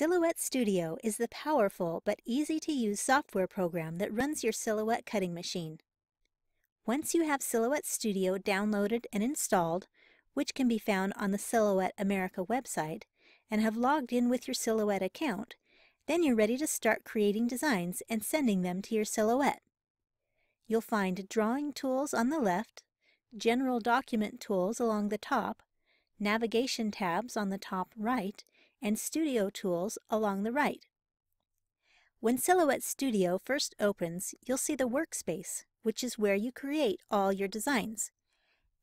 Silhouette Studio is the powerful but easy to use software program that runs your Silhouette cutting machine. Once you have Silhouette Studio downloaded and installed, which can be found on the Silhouette America website, and have logged in with your Silhouette account, then you're ready to start creating designs and sending them to your Silhouette. You'll find drawing tools on the left, general document tools along the top, navigation tabs on the top right, and Studio tools along the right. When Silhouette Studio first opens, you'll see the workspace, which is where you create all your designs.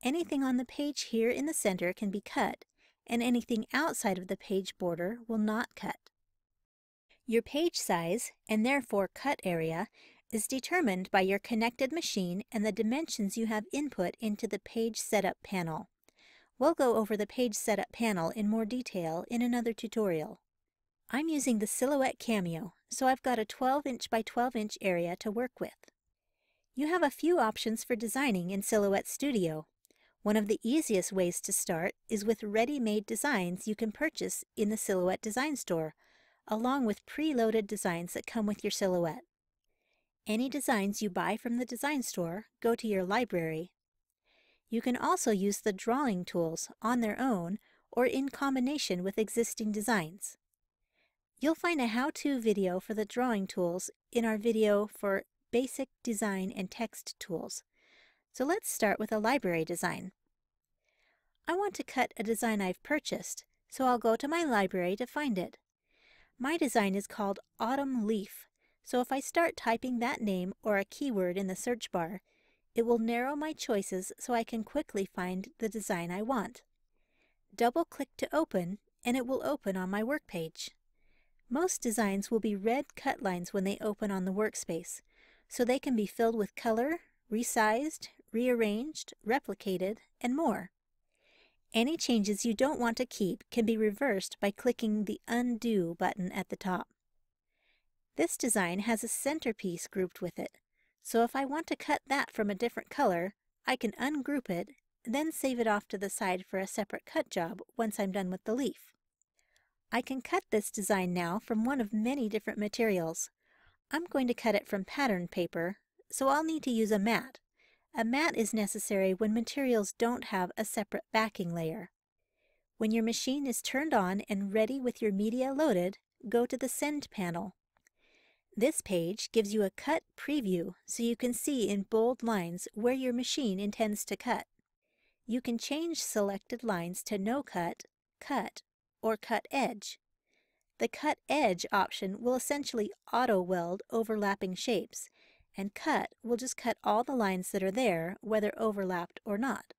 Anything on the page here in the center can be cut, and anything outside of the page border will not cut. Your page size, and therefore cut area, is determined by your connected machine and the dimensions you have input into the Page Setup panel. We'll go over the page setup panel in more detail in another tutorial. I'm using the Silhouette Cameo, so I've got a 12 inch by 12 inch area to work with. You have a few options for designing in Silhouette Studio. One of the easiest ways to start is with ready-made designs you can purchase in the Silhouette Design Store, along with pre-loaded designs that come with your Silhouette. Any designs you buy from the design store go to your library you can also use the drawing tools on their own or in combination with existing designs. You'll find a how-to video for the drawing tools in our video for basic design and text tools. So let's start with a library design. I want to cut a design I've purchased, so I'll go to my library to find it. My design is called Autumn Leaf, so if I start typing that name or a keyword in the search bar, it will narrow my choices so I can quickly find the design I want. Double-click to open, and it will open on my work page. Most designs will be red cut lines when they open on the workspace, so they can be filled with color, resized, rearranged, replicated, and more. Any changes you don't want to keep can be reversed by clicking the Undo button at the top. This design has a centerpiece grouped with it, so if I want to cut that from a different color, I can ungroup it, then save it off to the side for a separate cut job once I'm done with the leaf. I can cut this design now from one of many different materials. I'm going to cut it from pattern paper, so I'll need to use a mat. A mat is necessary when materials don't have a separate backing layer. When your machine is turned on and ready with your media loaded, go to the Send panel. This page gives you a cut preview so you can see in bold lines where your machine intends to cut. You can change selected lines to no cut, cut, or cut edge. The cut edge option will essentially auto weld overlapping shapes, and cut will just cut all the lines that are there, whether overlapped or not.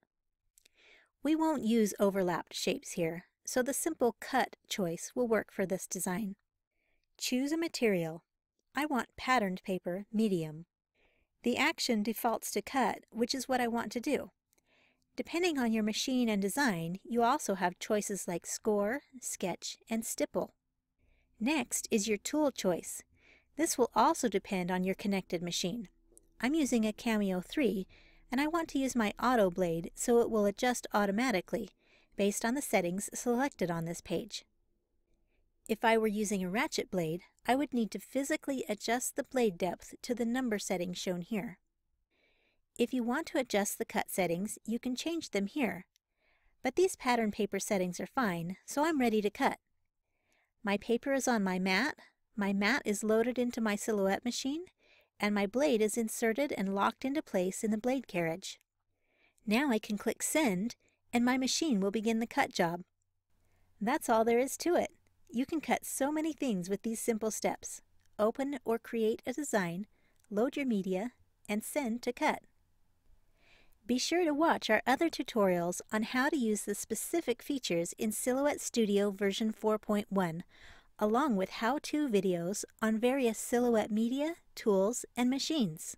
We won't use overlapped shapes here, so the simple cut choice will work for this design. Choose a material I want patterned paper, medium. The action defaults to cut, which is what I want to do. Depending on your machine and design, you also have choices like score, sketch, and stipple. Next is your tool choice. This will also depend on your connected machine. I'm using a Cameo 3, and I want to use my auto blade so it will adjust automatically based on the settings selected on this page. If I were using a ratchet blade, I would need to physically adjust the blade depth to the number setting shown here. If you want to adjust the cut settings, you can change them here. But these pattern paper settings are fine, so I'm ready to cut. My paper is on my mat, my mat is loaded into my silhouette machine, and my blade is inserted and locked into place in the blade carriage. Now I can click Send, and my machine will begin the cut job. That's all there is to it. You can cut so many things with these simple steps. Open or create a design, load your media, and send to cut. Be sure to watch our other tutorials on how to use the specific features in Silhouette Studio version 4.1, along with how-to videos on various Silhouette media, tools, and machines.